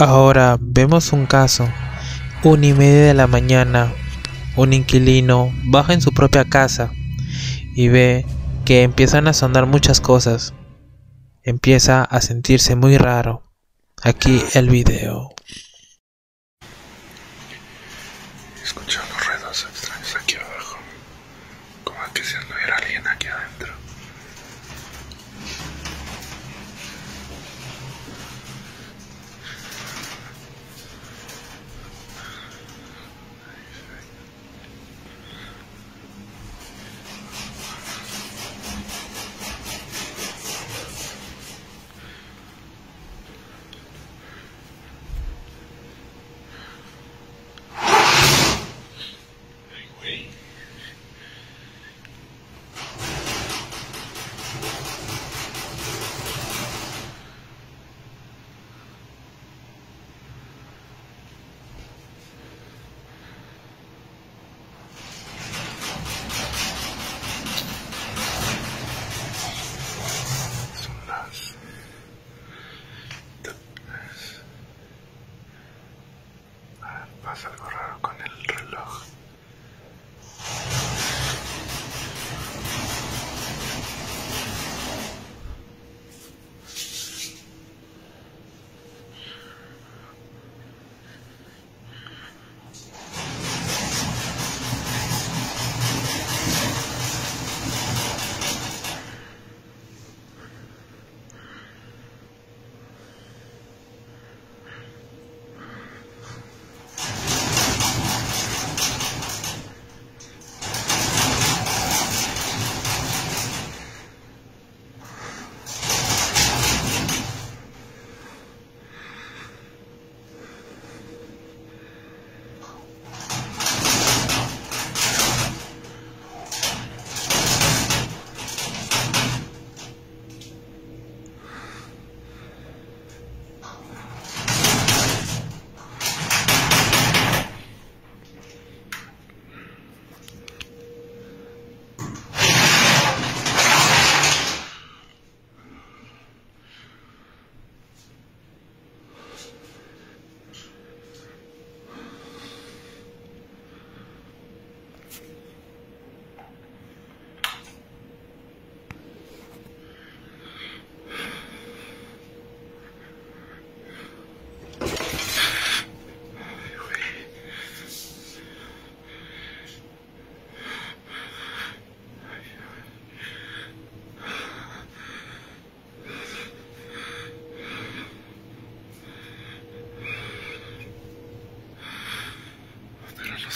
Ahora vemos un caso. Una y media de la mañana, un inquilino baja en su propia casa y ve que empiezan a sonar muchas cosas. Empieza a sentirse muy raro. Aquí el video. Escucho los ruidos extraños aquí abajo. Como que si anduviera alguien aquí adentro. Pasa algo raro con el reloj.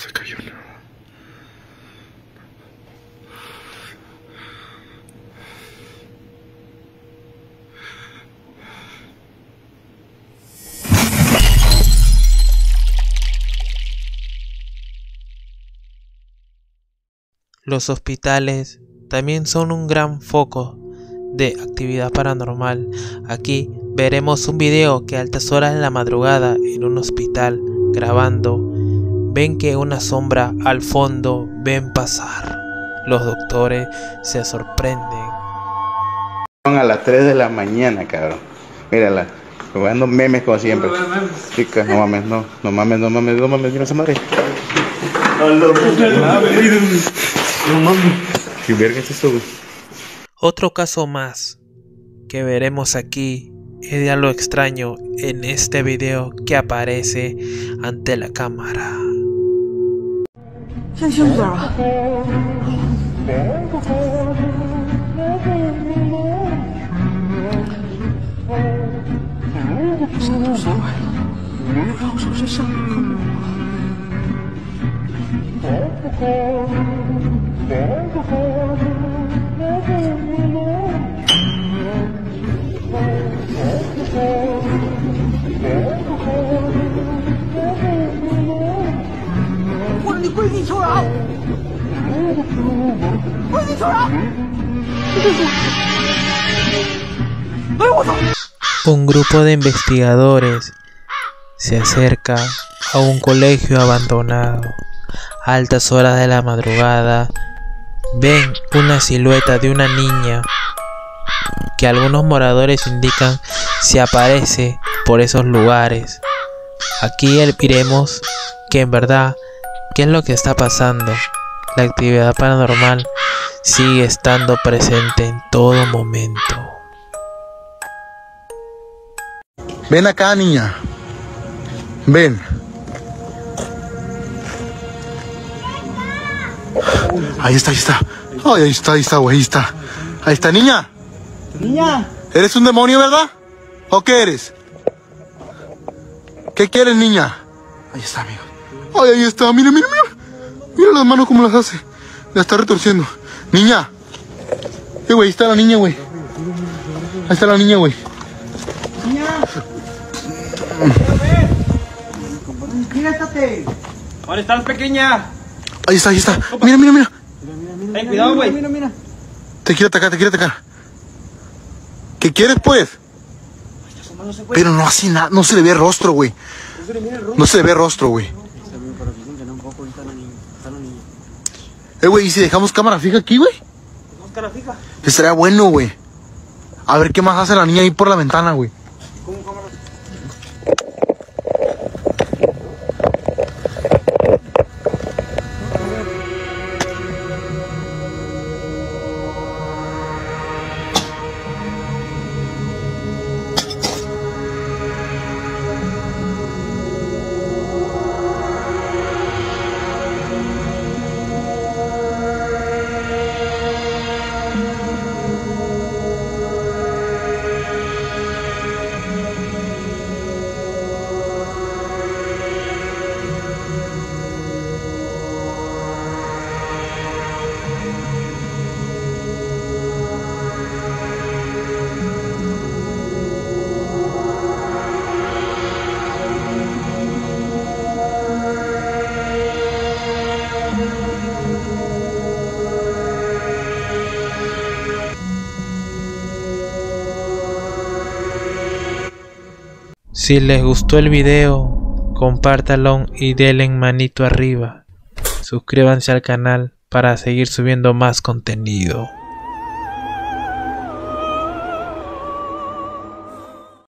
Se cayó. Los hospitales también son un gran foco de actividad paranormal. Aquí veremos un video que a altas horas de la madrugada en un hospital grabando ven que una sombra al fondo ven pasar. Los doctores se sorprenden. Son a las 3 de la mañana, cabrón. Mírala, jugando memes como siempre. Chicas, no mames, no, no mames, no mames, no mames, mira esa madre. ¿Qué verga es esto, güey? Otro caso más que veremos aquí es de algo extraño en este video que aparece ante la cámara. 再清楚点儿吧。谁在说话？让我出去上个厕所。跪地求饶。哎呦我操！ Un grupo de investigadores se acerca a un colegio abandonado. A altas horas de la madrugada ven una silueta de una niña que algunos moradores indican se aparece por esos lugares. Aquí veremos que en verdad, ¿qué es lo que está pasando? La actividad paranormal sigue estando presente en todo momento. Ven acá, niña. Ven. Ahí está, ahí está. Ay, ahí está, ahí está, güey, ahí está. Ahí está, niña. Niña, ¿Eres un demonio, verdad? ¿O qué eres? ¿Qué quieres, niña? Ahí está, amigo. Ay, ahí está, mira, mira, mira. Mira las manos cómo las hace. La está retorciendo. Niña. Eh, güey, ahí está la niña, güey. Ahí está la niña, güey. quítate. ¿Dónde estás, pequeña? Ahí está, ahí está. Mira, mira, mira. Ten cuidado, güey. Mira, mira. Te quiere atacar, te quiere atacar. ¿Qué quieres, pues? Pero no hace nada, no se le ve rostro, güey. No se le ve rostro, güey. Eh, güey, ¿y si dejamos cámara fija aquí, güey? cara fija. Estaría bueno, güey. A ver qué más hace la niña ahí por la ventana, güey. Si les gustó el video, compártanlo y denle manito arriba. Suscríbanse al canal para seguir subiendo más contenido.